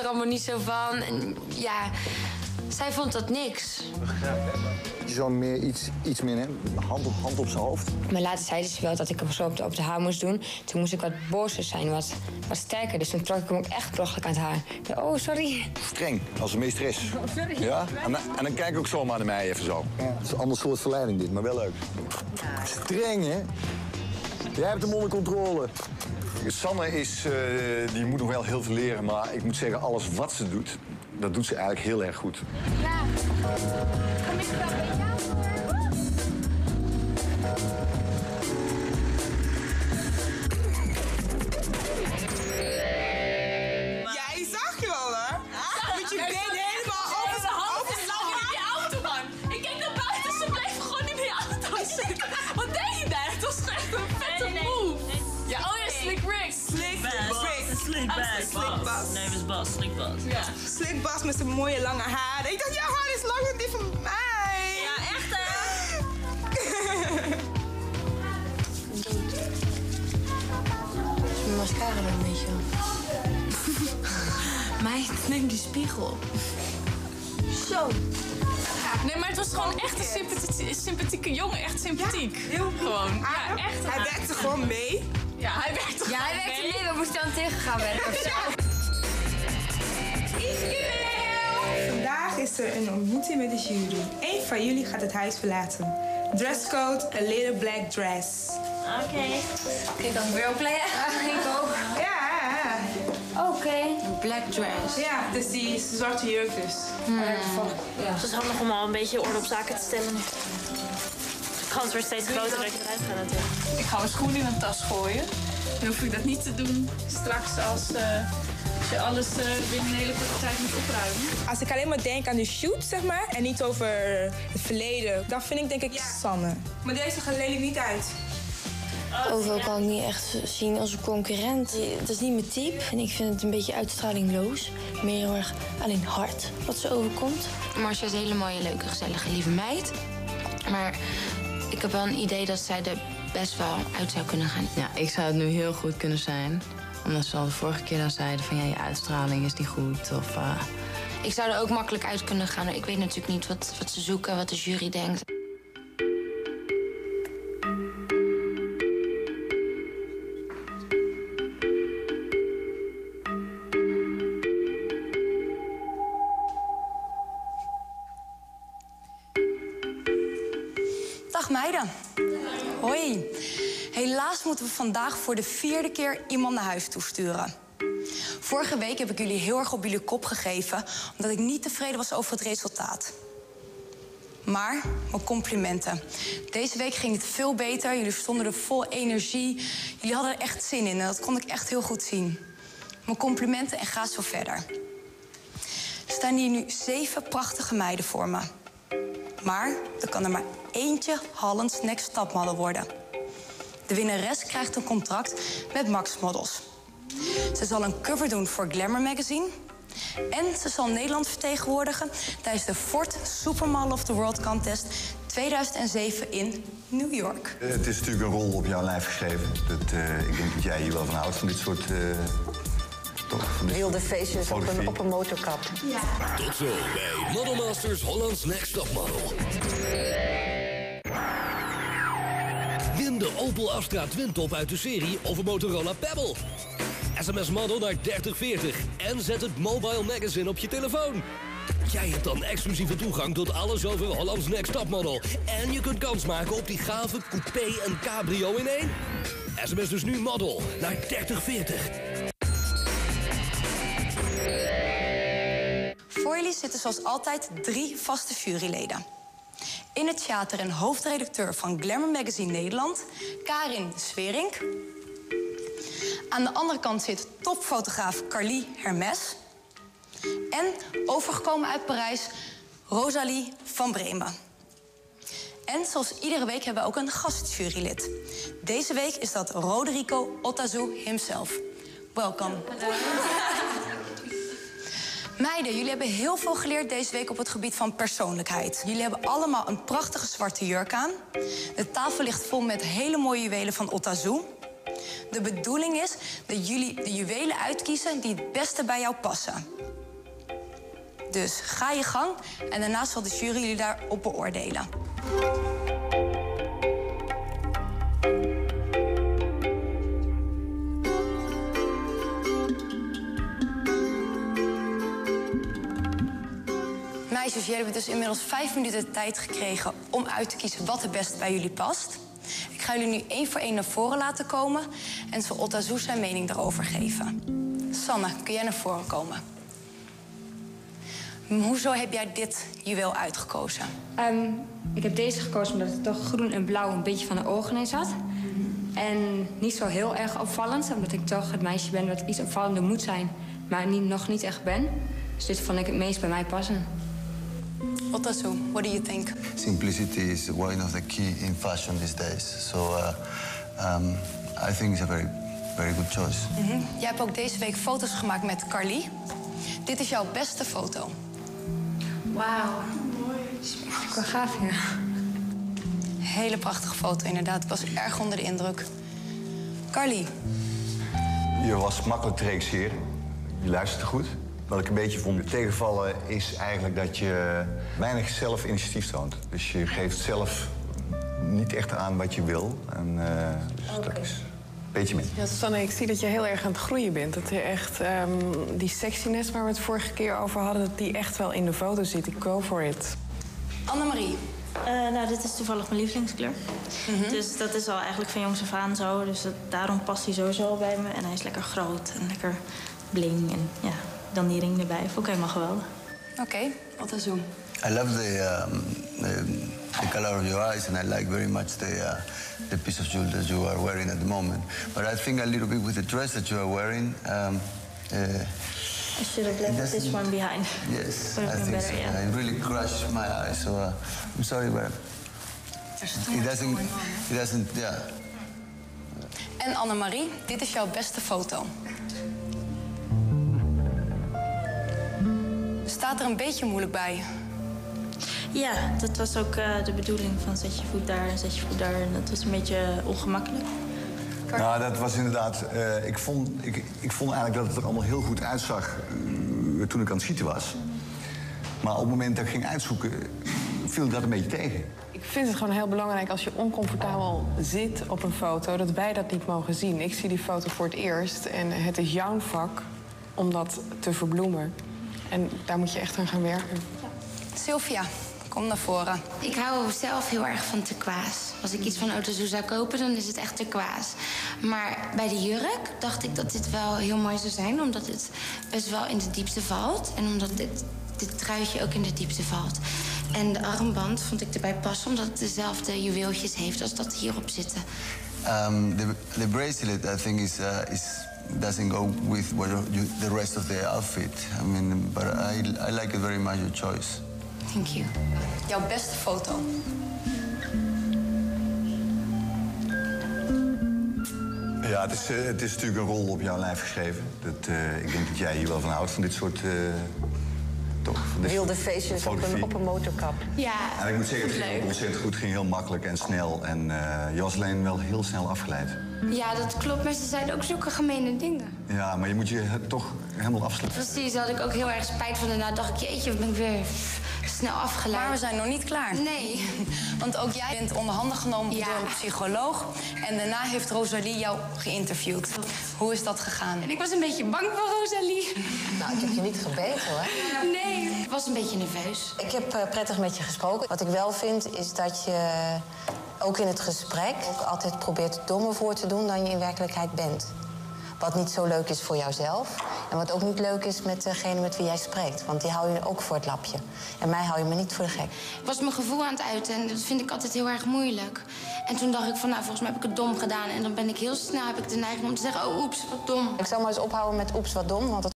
er allemaal niet zo van. En ja, zij vond dat niks. Je zou meer iets, iets meer hè? hand op, hand op zijn hoofd. Maar later zeiden ze wel dat ik hem zo op de, op de haar moest doen. Toen moest ik wat bozer zijn, wat, wat sterker. Dus toen trok ik hem ook echt belachelijk aan het haar. Ja, oh, sorry. Streng, als een meesteres. sorry. Ja? En, dan- en dan kijk ik ook zomaar naar mij even zo. Ja, het is een ander soort verleiding dit, maar wel leuk. Streng, hè? Jij hebt hem onder controle. Sanne is, eh, die moet nog wel heel veel leren, maar ik moet zeggen, alles wat ze doet, dat doet ze eigenlijk heel erg goed. Ja. Kom ik wel bij jou Slick Oh, Bas. Slick Bas. Nee, is Bas. Slick Bas. Ja. Slick Bas met zijn mooie lange haar. Ik dacht, jouw haar is langer dan die van mij. Ja, echt hè? Mijn mascara er een beetje Meid, neem die spiegel. Zo. Nee, maar het was gewoon echt een sympathieke, sympathieke jongen. Echt sympathiek. heel goed. Gewoon. Ja, Hij- echt. Hij werkte gewoon mee. Ja, hij werkte Ja, hij gewoon werkte mee. mee. We moesten aan tegen gaan werken of zo. Vandaag is er een ontmoeting met de jury. Eén van jullie gaat het huis verlaten. Dresscode, a little black dress. Oké. Oké, kan ik weer opleiden? ik ook. Ja, ja, Oké. Black dress. ja. Dus die zwarte jurk dus. Ja. Het is handig om al een beetje orde op zaken te stellen kans wordt steeds groter dat ik eruit ga natuurlijk. Ik ga mijn schoen in een tas gooien. Dan hoef ik dat niet te doen straks als, eh, als je alles eh, binnen een hele korte tijd moet opruimen. Als ik alleen maar denk aan de shoot, zeg maar, en niet over het verleden, dan vind ik denk ik Sanne. Maar deze gaat lelijk niet uit. Overal kan ik niet echt zien als een concurrent. Het is niet mijn type en ik vind het een beetje uitstralingloos. Meer heel erg alleen hard wat ze overkomt. Marcia is een hele mooie, leuke, gezellige, lieve meid. Maar heb wel een idee dat zij er best wel uit zou kunnen gaan. Ja, ik zou het nu heel goed kunnen zijn. Omdat ze al de vorige keer dan zeiden van ja, je uitstraling is niet goed. Of, eh, Ik zou er ook makkelijk uit kunnen gaan. Ik weet natuurlijk niet wat, wat ze zoeken, wat de jury denkt. Hoi. Helaas moeten we vandaag voor de vierde keer iemand naar huis toesturen. Vorige week heb ik jullie heel erg op jullie kop gegeven... omdat ik niet tevreden was over het resultaat. Maar mijn complimenten. Deze week ging het veel beter. Jullie stonden er vol energie. Jullie hadden er echt zin in en dat kon ik echt heel goed zien. Mijn complimenten en ga zo verder. Er staan hier nu zeven prachtige meiden voor me. Maar er kan er maar eentje Hollands Next Topmodel worden. De winnares krijgt een contract met Max Models. Ze zal een cover doen voor Glamour Magazine. En ze zal Nederland vertegenwoordigen tijdens de Ford Supermodel of the World Contest 2007 in New York. Eh, Het is natuurlijk een rol op jouw lijf geschreven. Dat, eh, ik denk dat jij hier wel van houdt, van dit soort... eh, toch, van dit Wilde soort feestjes op een, op een motorkap. Tot zo bij Model Masters Hollands Next Top Model. Win de Opel Astra Twintop uit de serie een Motorola Pebble. SMS Model naar 3040 en zet het Mobile Magazine op je telefoon. Jij hebt dan exclusieve toegang tot alles over Hollands Next Top Model. En je kunt kans maken op die gave coupé en cabrio in één. SMS dus nu Model naar 3040. Voor jullie zitten zoals altijd drie vaste juryleden. In het theater en hoofdredacteur van Glamour Magazine Nederland, Karin Swerink. Aan de andere kant zit topfotograaf Carly Hermes. En overgekomen uit Parijs, Rosalie van Bremen. En zoals iedere week hebben we ook een gastjurylid. Deze week is dat Roderico Otazu himself. Welkom. Meiden, jullie hebben heel veel geleerd deze week op het gebied van persoonlijkheid. Jullie hebben allemaal een prachtige zwarte jurk aan. De tafel ligt vol met hele mooie juwelen van Otazu. De bedoeling is dat jullie de juwelen uitkiezen die het beste bij jou passen. Dus ga je gang en daarna zal de jury jullie daarop beoordelen. Meisjes, jullie hebben dus inmiddels vijf minuten tijd gekregen om uit te kiezen wat het best bij jullie past. Ik ga jullie nu één voor één naar voren laten komen en zal Otazu zijn mening daarover geven. Sanne, kun jij naar voren komen? Hoezo heb jij dit juweel uitgekozen? Ehm, ik heb deze gekozen omdat het toch groen en blauw een beetje van de ogen in zat. En niet zo heel erg opvallend, omdat ik toch het meisje ben dat iets opvallender moet zijn, maar niet, nog niet echt ben. Dus dit vond ik het meest bij mij passen. Otazu, what do you think? Simplicity is one of the key in fashion these days. So uh, um, I think it's a very, very good choice. Mhm. Jij hebt ook deze week foto's gemaakt met Carly. Dit is jouw beste foto. Wauw. Mooi. Wel gaaf, ja. Hele prachtige foto, inderdaad. Ik was erg onder de indruk. Carly, Je was makkelijk te. Je luisterde goed. Wat ik een beetje vond tegenvallen is eigenlijk dat je weinig zelf initiatief toont. Dus je geeft zelf niet echt aan wat je wil. En eh, dus dat is een beetje min. Ja, Sanne, ik zie dat je heel erg aan het groeien bent. Dat je echt ehm, die sexiness waar we het vorige keer over hadden... dat die echt wel in de foto zit. Ik go for it. Annemarie. Eh, nou, dit is toevallig mijn lievelingskleur. Dus dat is al eigenlijk van jongs af aan zo. Dus dat- daarom past hij sowieso al bij me. En hij is lekker groot en lekker bling. En ja, dan die ring erbij. Vond ik helemaal geweldig. Oké, Otazu. I love the, um, the, the color of your eyes, and I like very much the, uh, the piece of jewelry that you are wearing at the moment. But I think a little bit with the dress that you are wearing. Um, uh, I should have left this one behind. yes, I think better, so. yeah. It really crushed my eyes. So uh, I'm sorry, but it doesn't. It doesn't. Yeah. En Annemarie, dit is jouw beste foto. Staat er een beetje moeilijk bij. Ja, dat was ook eh, de bedoeling van zet je voet daar en zet je voet daar. En dat was een beetje ongemakkelijk. Nou, dat was inderdaad. eh, ik, vond, ik, ik vond eigenlijk dat het er allemaal heel goed uitzag eh, toen ik aan het schieten was. Maar op het moment dat ik ging uitzoeken, viel dat een beetje tegen. Ik vind het gewoon heel belangrijk als je oncomfortabel zit op een foto... dat wij dat niet mogen zien. Ik zie die foto voor het eerst en het is jouw vak om dat te verbloemen. En daar moet je echt aan gaan werken. Sylvia, kom naar voren. Ik hou zelf heel erg van turquoise. Als ik iets van Otazu zou kopen, dan is het echt turquoise. Maar bij de jurk dacht ik dat dit wel heel mooi zou zijn... omdat het best wel in de diepte valt. En omdat dit, dit truitje ook in de diepte valt. En de armband vond ik erbij passen... omdat het dezelfde juweeltjes heeft als dat hierop zitten. Um, the, the bracelet, I think, is, uh, is doesn't go with what you, the rest of the outfit. I mean, but I, I like it very much, your choice. Thank you. Jouw beste foto. Ja, het is, eh, het is natuurlijk een rol op jouw lijf geschreven. Dat, eh, ik denk dat jij hier wel van houdt, van dit soort... eh, toch, Wilde feestjes op een, op een motorkap. Ja, En ik moet zeggen, het ging ontzettend goed. Het ging heel makkelijk en snel. En eh, je was alleen wel heel snel afgeleid. Ja, dat klopt. Maar ze zeiden ook zulke gemene dingen. Ja, maar je moet je he- toch helemaal afsluiten. Precies, had ik ook heel erg spijt van. Daarna dacht ik, jeetje, ben ik weer snel afgeleid. Maar we zijn nog niet klaar. Nee. Want ook jij bent onder handen genomen Ja. door een psycholoog. En daarna heeft Rosalie jou geïnterviewd. Hoe is dat gegaan? En ik was een beetje bang voor Rosalie. Nou, ik heb je niet gebeten hoor. Nee, ik was een beetje nerveus. Ik heb eh, prettig met je gesproken. Wat ik wel vind is dat je ook in het gesprek ook altijd probeert dommer voor te doen dan je in werkelijkheid bent. Wat niet zo leuk is voor jouzelf. En wat ook niet leuk is met degene met wie jij spreekt. Want die hou je ook voor het lapje. En mij hou je me niet voor de gek. Ik was mijn gevoel aan het uiten en dat vind ik altijd heel erg moeilijk. En toen dacht ik van, nou, volgens mij heb ik het dom gedaan. En dan ben ik heel snel, heb ik de neiging om te zeggen, oh, oeps, wat dom. Ik zal maar eens ophouden met oeps wat dom, want